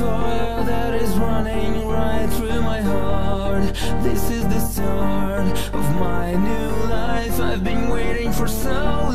fire that is running right through my heart. This is the start of my new life. I've been waiting for so long